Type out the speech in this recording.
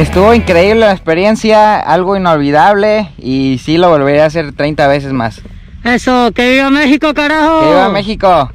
Estuvo increíble la experiencia, algo inolvidable y sí lo volvería a hacer 30 veces más. Eso, que viva México, carajo. ¡Que viva México!